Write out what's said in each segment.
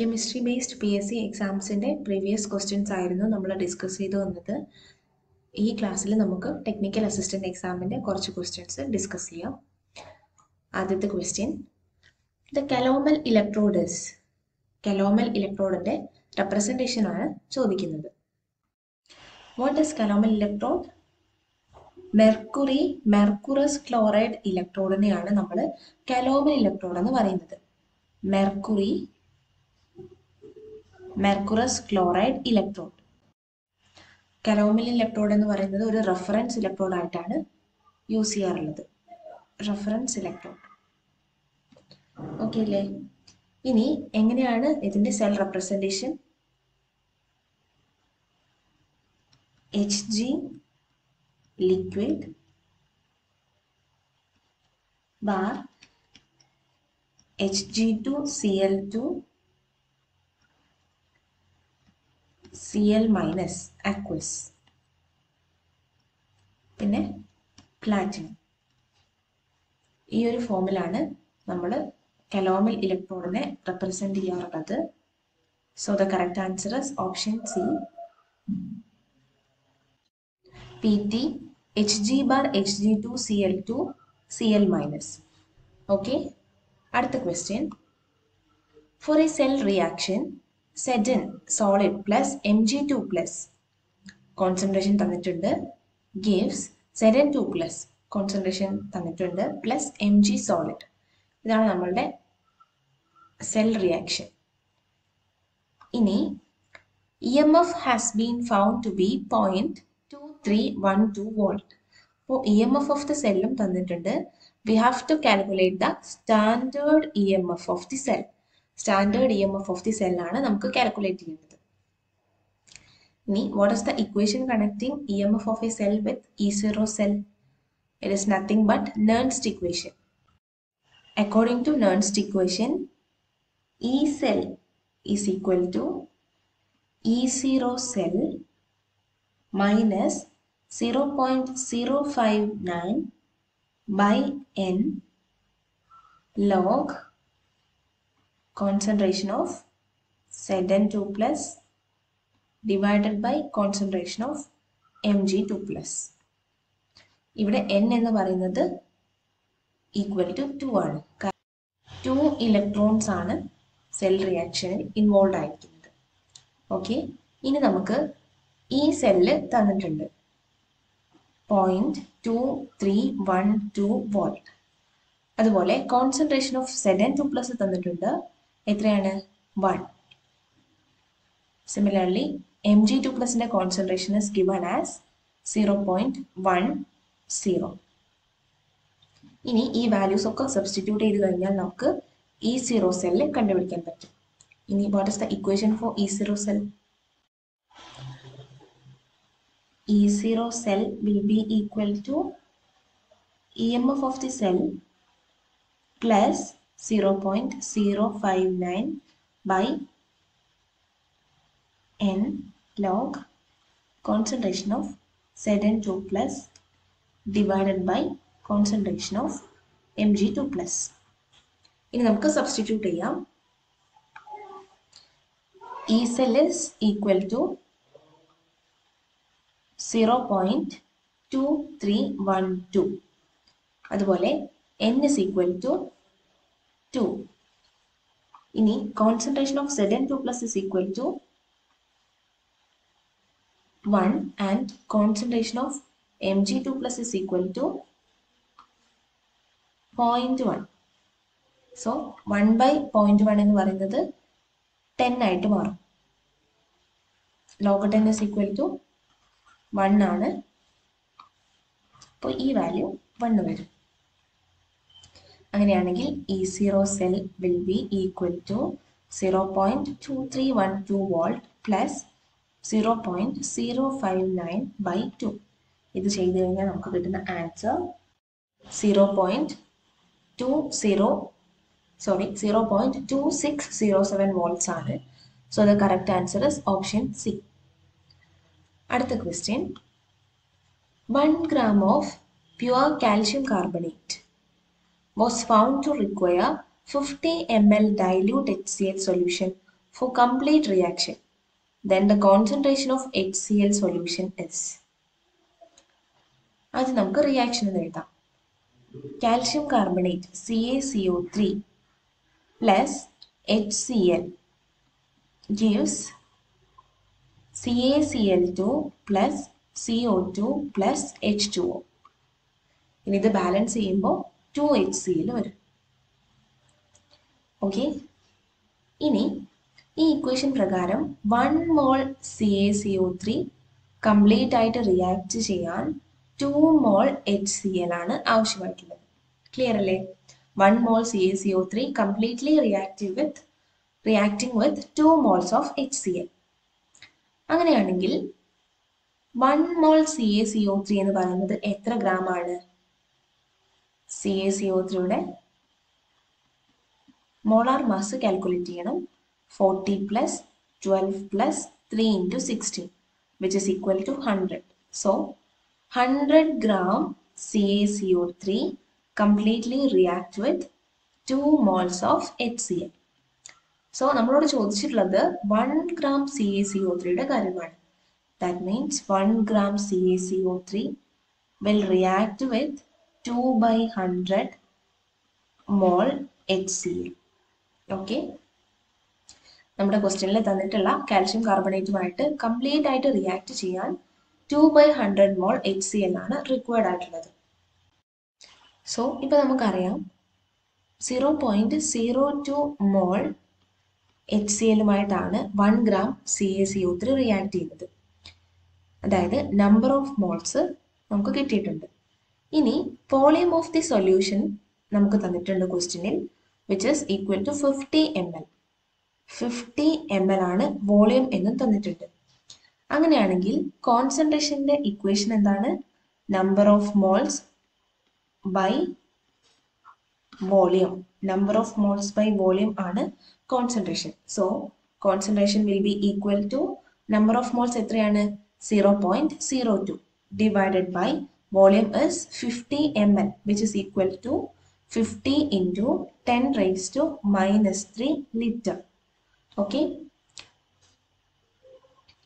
Chemistry based P S C എക്സാംസിന്റെ previous questions ആയിരുന്നു നമ്മൾ discuss ചെയ്തു വന്നത്. ഈ ക്ലാസ്സിൽ നമുക്ക് ടെക്നിക്കൽ അസിസ്റ്റന്റ് എക്സാമിന്റെ കുറച്ച് ക്വസ്റ്റ്യൻസ് ഡിസ്കസ് ചെയ്യാം. ആദ്യത്തെ question the calomel electrodes calomel ഇലക്ട്രോഡിന്റെ representation ആണ് ചോദിക്കുന്നത്. What is calomel electrode mercury mercurous chloride ഇലക്ട്രോഡിനെയാണ് നമ്മൾ കലോമൽ ഇലക്ട്രോഡ് എന്ന് പറയുന്നത്. Mercury mercurous chloride electrode calomel electrode എന്ന് പറയുന്നത് ഒരു റെഫറൻസ് ഇലക്ട്രോഡ് ആയിട്ടാണ് യൂസ് ചെയ്യാറുള്ളത്. റെഫറൻസ് ഇലക്ട്രോഡ് ഓക്കെ അല്ലേ? ഇനി എങ്ങനെയാണ് ഇതിന്റെ cell representation H G liquid bar H G two C L two L minus aqueous പിന്നെ പ്ലാറ്റിനം ഈ ഒരു ഫോമിലാണ് നമ്മൾ കലോമിൽ ഇലക്ട്രോണിനെ റെപ്രസെന്റ് ചെയ്യാറുള്ളത് so the correct answer is option C P T H G bar H G two C L two C L minus okay അടുത്ത question for a cell reaction zed N solid plus M G two plus concentration തന്നിട്ടുണ്ട്. Gives zed N two plus concentration തന്നിട്ടുണ്ട് plus M G solid ഇതാണ് നമ്മളുടെ cell reaction ഇനി E M F has been found to be point two three one two volt അപ്പോൾ E E M F of സെല്ലും തന്നിട്ടുണ്ട്. We have to calculate the standard E M F of the cell standard E M F of the സെല്ലാണ് നമുക്ക് calculate ചെയ്യേണ്ടത് ഇനി what is the equation connecting E M F of a cell with E zero cell it is nothing but Nernst equation. According to Nernst equation, E cell is equal to E0 cell minus 0.059 by n log concentration of Zn2 plus divided by concentration of Mg2 plus. ഇവിടെ n എന്ന് പറയുന്നത് equal to two ആണ്. Two electrons ആണ് cell റിയാക്ഷനിൽ involve ആയിരിക്കുന്നത്. Okay ഇനി നമുക്ക് ഈ സെല്ല് തന്നിട്ടുണ്ട്. Point two three one two volt അതുപോലെ concentration of zed N two plus തന്നിട്ടുണ്ട്. എത്രയാണ്? One similarly M G two പ്ലസിന്റെ concentration is given as zero point one zero ഇനി ഈ വാല്യൂസ് ഒക്കെ സബ്സ്റ്റിറ്റ്യൂട്ട് ചെയ്ത് കഴിഞ്ഞാൽ നമുക്ക് ഇ സീറോ സെല്ല് കണ്ടുപിടിക്കാൻ പറ്റും. ഇനി what is the equation for E zero cell E zero cell will be equal to E M F of the cell plus zero point zero five nine by N log concentration of zed N two plus divided by concentration of M G two plus ഇനി നമുക്ക് substitute ചെയ്യാം. E cell is equal to zero point two three one two അതുപോലെ N is equal to two ഇനി concentration of zed N two plus is equal to one and concentration of M G two plus is equal to point one so one by point one എന്ന് പറയുന്നത് ten ആയിട്ട് മാറും. Log ten is equal to one ആണ്. അപ്പോൾ ഈ value one വരും. അങ്ങനെയാണെങ്കിൽ E zero cell will be equal to zero point two three one two volt plus zero point zero five nine by two ഇത് ചെയ്ത് കഴിഞ്ഞാൽ നമുക്ക് കിട്ടുന്ന answer zero point two zero sorry zero point two six zero seven volts ആണ്. So the correct answer is option C അടുത്ത question one gram of pure calcium carbonate was found to require 50 ml dilute HCl solution for complete reaction, then the concentration of HCl solution is. A C O three plus H C L gives CaCl2 plus CO2 plus H2O. ഇനി ഇത് balance ചെയ്യുമ്പോൾ two H C L വരും. Okay ഇനി ഈ equation പ്രകാരം one mole C A C O three complete ആയിട്ട് react ചെയ്യാൻ two mole H C L ആണ് ആവശ്യമായിട്ടുള്ളത്. ക്ലിയർ അല്ലേ? One mole C A C O three completely reactive with reacting with two moles of H C L അങ്ങനെയാണെങ്കിൽ one mole C A C O three എന്ന് പറയുന്നത് എത്ര gram ആണ്? C A C O ത്രീയുടെ molar mass calculate ചെയ്യണം. Forty plus twelve plus three into sixteen which is equal to hundred so hundred gram C A C O three completely react with two moles of H C L so നമ്മളോട് ചോദിച്ചിട്ടുള്ളത് one gram C A C O ത്രീയുടെ കാര്യമാണ്. That means one gram C A C O three will react with two by hundred mole HCl. Okay നമ്മുടെ ക്വസ്റ്റ്യനിൽ തന്നിട്ടുള്ള calcium കാർബണേറ്റുമായിട്ട് complete ആയിട്ട് react ചെയ്യാൻ two by hundred mole H C L ആണ് required ആയിട്ടുള്ളത്. സോ ഇപ്പൊ നമുക്കറിയാം zero point zero two mole H C എല്ലുമായിട്ടാണ് one gram C A C O three react ചെയ്യുന്നത്. അതായത് നമ്പർ ഓഫ് മോൾസ് നമുക്ക് കിട്ടിയിട്ടുണ്ട്. ഇനി വോളിയം ഓഫ് ദി സൊല്യൂഷൻ നമുക്ക് തന്നിട്ടുണ്ട് ക്വസ്റ്റ്യനിൽ which is equal to fifty M L fifty M L ആണ് volume എന്നും തന്നിട്ടുണ്ട്. അങ്ങനെയാണെങ്കിൽ കോൺസെൻട്രേഷന്റെ ഇക്വേഷൻ എന്താണ്? Number of moles by volume number of moles by volume ആണ് concentration so concentration will be equal to number of moles എത്രയാണ്? Zero point zero two divided by volume is fifty M L which is equal to fifty into ten raise to minus three litre okay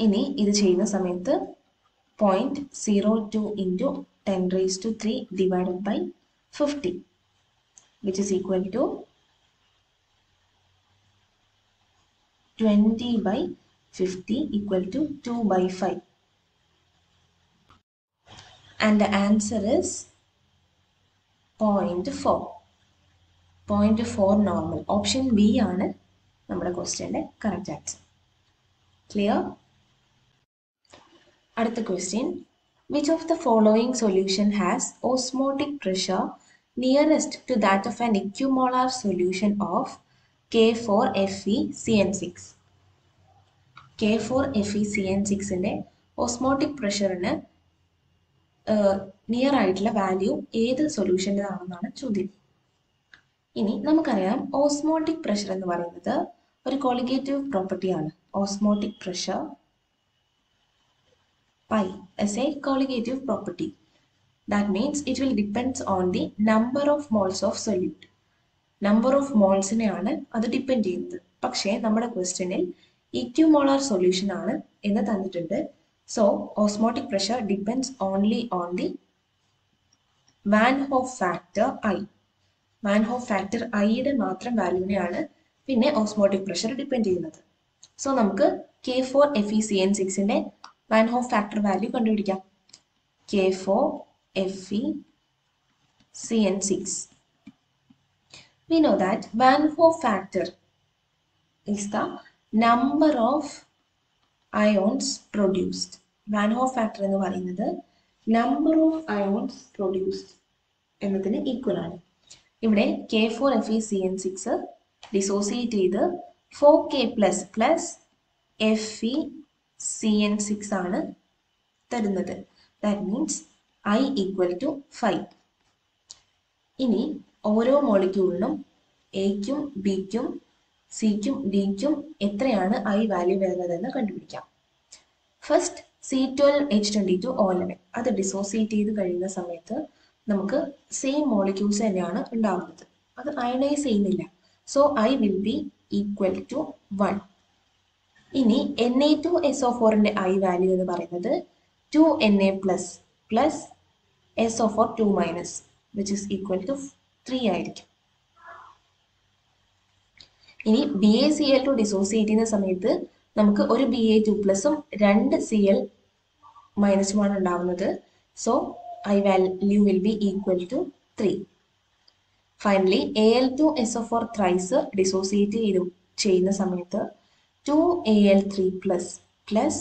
ഇനി ഇത് ചെയ്യുന്ന സമയത്ത് point zero two into ten raise to three divided by fifty which is equal to 20 by 50 equal to 2 by 5 and the answer is 0.4 0.4 normal. Option B ആണ് നമ്മുടെ ക്വസ്റ്റ്യന്റെ correct answer clear അടുത്ത question which of the following solution has osmotic pressure nearest to that of an equimolar solution of K four F E C N six K four F E C N സിക്സിന്റെ osmotic പ്രഷറിന് near ആയിട്ടുള്ള value ഏത് സൊല്യൂഷന്റെതാണെന്നാണ് ചോദ്യം. ഇനി നമുക്കറിയാം osmotic pressure എന്ന് പറയുന്നത് ഒരു കോളിഗേറ്റീവ് പ്രോപ്പർട്ടി ആണ്. Osmotic pressure pi is a colligative property that means it will depends on the number of moles of solute number of മോൾസിനെയാണ് അത് ഡിപ്പെൻഡ് ചെയ്യുന്നത്. പക്ഷേ നമ്മുടെ ക്വസ്റ്റ്യനിൽ ഇക്യുമോളാർ സൊല്യൂഷൻ ആണ് എന്ന് തന്നിട്ടുണ്ട്. So pressure depends only on the the van't Hoff factor I van't Hoff factor ഐയുടെ മാത്രം വാല്യൂവിനെയാണ് പിന്നെ ഓസ്മോട്ടിക് പ്രഷർ ഡിപ്പെൻഡ് ചെയ്യുന്നത്. സോ നമുക്ക് K four F E C N സിക്സിന്റെ van Hoff factor value കണ്ടുപിടിക്കാം. K four Fe CN6. We know that van't Hoff factor is the number of ions produced van't Hoff factor എന്ന് പറയുന്നത് number of ions produced എന്നതിന് equal ആണ്. ഇവിടെ K four F E C N six dissociate ചെയ്ത് four K plus plus F E C N six ആണ് തരുന്നത്. That means I equal to five ഇനി ഓരോ മോളിക്യൂളിനും എയ്ക്കും ബിക്കും സിക്കും ഡിക്കും എത്രയാണ് ഐ വാല്യൂ വരുന്നതെന്ന് കണ്ടുപിടിക്കാം. First C twelve H twenty two O eleven അത് dissociate ചെയ്ത് കഴിയുന്ന സമയത്ത് നമുക്ക് സെയിം മോളിക്യൂൾസ് തന്നെയാണ് ഉണ്ടാകുന്നത് അത് അയണൈസ് ചെയ്യുന്നില്ല. So I will be equal to one ഇനി N A two S O ഫോറിന്റെ ഐ വാല്യൂ എന്ന് പറയുന്നത് two N A plus plus S O four two minus which is equal to three ആയിരിക്കും. ഇനി B A C L two dissociate ചെയ്യുന്ന സമയത്ത് നമുക്ക് ഒരു ബി എ ടു പ്ലസും രണ്ട് സി എൽ മൈനസുമാണ് ഉണ്ടാവുന്നത്. So I value will be equal to three finally A L two S O four thrice dissociate ചെയ്തു ചെയ്യുന്ന സമയത്ത് two A L three plus plus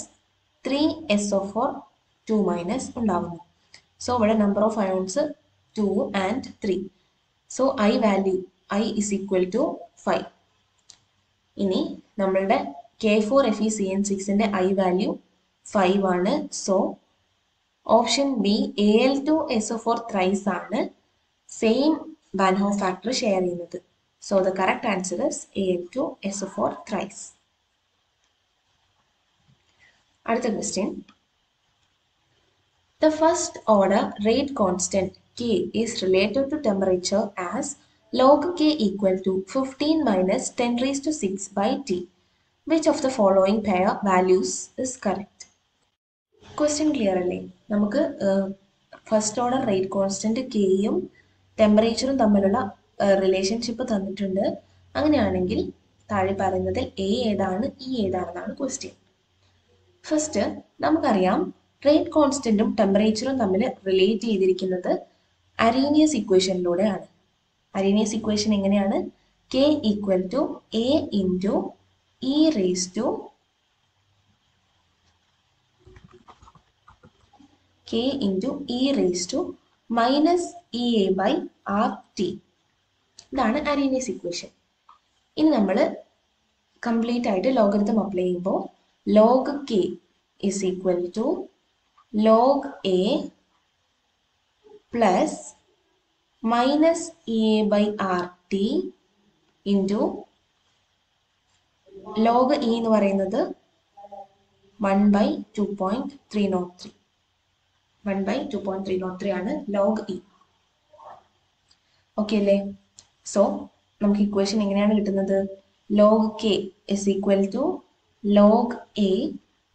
three S O four two minus ഉണ്ടാവുന്നു. So ഇവിടെ number of ions two and three so I value I is equal to five ഇനി നമ്മളുടെ K four F E C N സിക്സിന്റെ I value five ആണ്. So option B A L two S four thrice ആണ് same ബാൻഹോ factor share ചെയ്യുന്നത്. So the correct answer is A L two S four thrice അടുത്ത question the first order rate constant K is related to temperature as log K equal to 15 minus 10 raised to 6 by T. Which of the following pair values is correct? Question clear അല്ലേ നമുക്ക് first order rate constant കെയും ടെമ്പറേച്ചറും തമ്മിലുള്ള relationship തന്നിട്ടുണ്ട് അങ്ങനെയാണെങ്കിൽ താഴെ പറയുന്നതിൽ A ഏതാണ് E ഏതാണെന്നാണ് ക്വസ്റ്റ്യൻ ഫസ്റ്റ് നമുക്കറിയാം റേറ്റ് കോൺസ്റ്റന്റും ടെമ്പറേച്ചറും തമ്മിൽ റിലേറ്റ് ചെയ്തിരിക്കുന്നത് അരീനിയസ് ഇക്വേഷനിലൂടെയാണ് അരീനിയസ് ഇക്വേഷൻ എങ്ങനെയാണ്? K equal to A into E raise to K into E raise to minus E A by R T ഇതാണ് അരീനിയസ് ഇക്വേഷൻ ഇനി നമ്മൾ കംപ്ലീറ്റ് ആയിട്ട് ലോഗരിതം അപ്ലൈ ചെയ്യുമ്പോൾ log K is equal to log A plus minus a by rt into log e എന്ന് പറയുന്നത് one by two point three nought three. One by two point three nought three ആണ് log E okay അല്ലേ? So നമുക്ക് equation എങ്ങനെയാണ് കിട്ടുന്നത്? Log K is equal to log A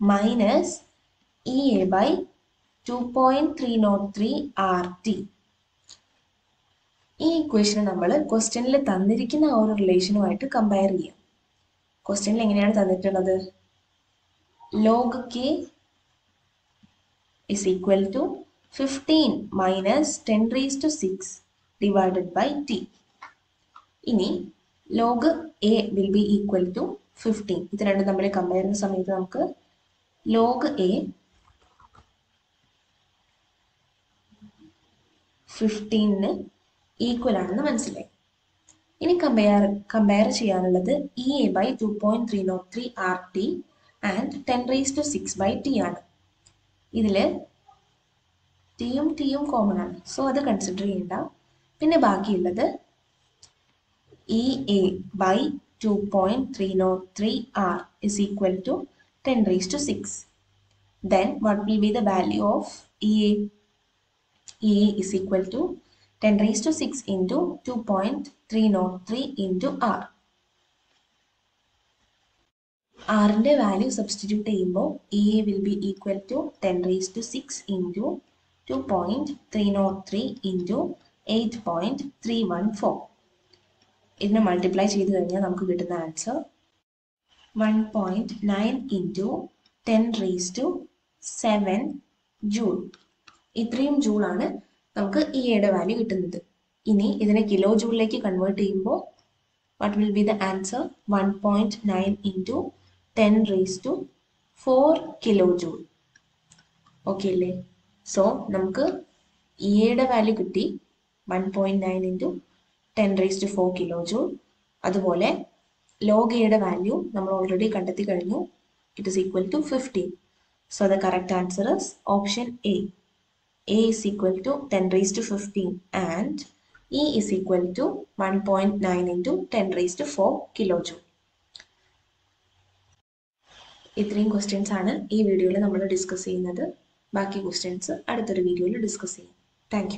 minus E A by two point three nought three R T ഈ ഇക്വേഷനെ നമ്മൾ ക്വസ്റ്റ്യനിൽ തന്നിരിക്കുന്ന ആ ഒരു റിലേഷനുമായിട്ട് കമ്പയർ ചെയ്യാം. ക്വസ്റ്റ്യനിൽ എങ്ങനെയാണ് തന്നിട്ടുള്ളത്? Log K is equal to fifteen minus ten raise to six divided by T ഇനി log A will be equal to fifteen ഇത് രണ്ടും തമ്മിൽ കമ്പയർ ചെയ്യുന്ന സമയത്ത് നമുക്ക് ലോഗ് എ ഫിഫ്റ്റീനിന് ഈക്വൽ ആണെന്ന് മനസ്സിലായി. ഇനി കമ്പയർ കമ്പയർ ചെയ്യാനുള്ളത് E A by two point three nought three R T and ten raise to six by T ആണ്. ഇതിൽ ടിയും ടിയും കോമൺ ആണ്. സോ അത് കൺസിഡർ ചെയ്യണ്ട. പിന്നെ ബാക്കിയുള്ളത് E A by two point three nought three R is equal to ten raise to six then what will be the value of EA? EA is equal to 10 raised to 6 into 2.303 into R. ആറിന്റെ value substitute ചെയ്യുമ്പോൾ A will be equal to ten raise to six into two point three nought three into eight point three one four ഇതിനെ multiply ചെയ്ത് കഴിഞ്ഞാൽ നമുക്ക് കിട്ടുന്ന answer one point nine into ten raise to seven joule ഇത്രയും ജൂളാണ് നമുക്ക് E എയുടെ value കിട്ടുന്നത്. ഇനി ഇതിനെ കിലോ ജൂളിലേക്ക് കൺവേർട്ട് ചെയ്യുമ്പോൾ what will be the answer one point nine into ten raise to four kilo joule okay അല്ലേ? സോ നമുക്ക് ഇ എയുടെ വാല്യൂ കിട്ടി. One point nine into ten raise to four kilo joule അതുപോലെ log എയുടെ value നമ്മൾ already കണ്ടെത്തി കഴിഞ്ഞു. It is equal to 15. So the correct answer is option A. A is equal to 10 raised to 15 and E is equal to 1.9 into 10 raised to 4 kilojoule. ഇത്രയും questions ആണ് ഈ വീഡിയോയിൽ നമ്മൾ ഡിസ്കസ് ചെയ്യുന്നത്. ബാക്കി ക്വസ്റ്റ്യൻസ് അടുത്തൊരു വീഡിയോയിൽ ഡിസ്കസ് ചെയ്യും. താങ്ക്